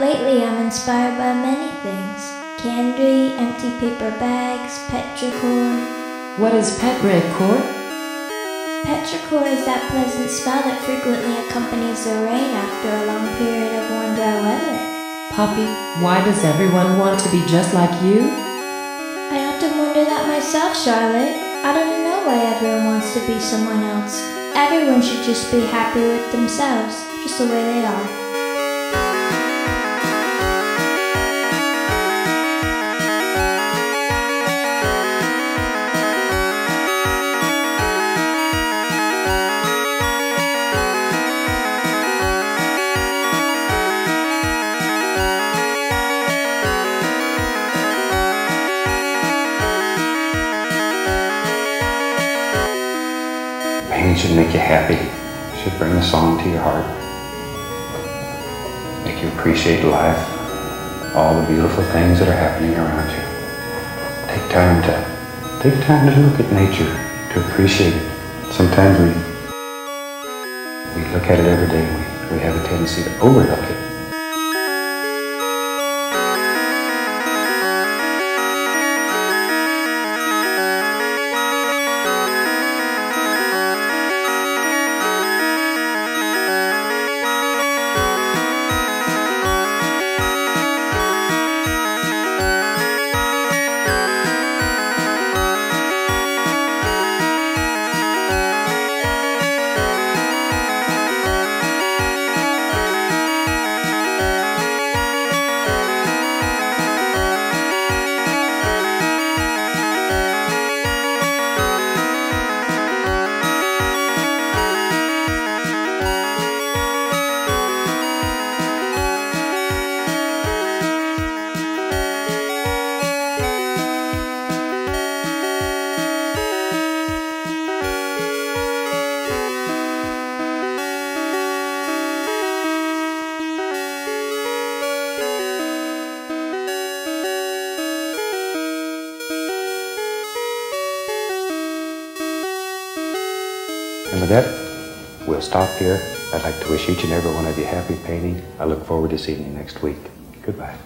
Lately, I'm inspired by many things candy, empty paper bags, petrichor. What is petrichor? Petrichor is that pleasant smell that frequently accompanies the rain after a long period of warm, dry weather. Poppy, why does everyone want to be just like you? I often wonder that myself, Charlotte. I don't know why everyone wants to be someone else. Everyone should just be happy with themselves, just the way they are. Painting should make you happy. Should bring a song to your heart. Make you appreciate life, all the beautiful things that are happening around you. Take time to take time to look at nature, to appreciate it. Sometimes we we look at it every day we, we have a tendency to overlook it. And with that, we'll stop here. I'd like to wish each and every one of you happy painting. I look forward to seeing you next week. Goodbye.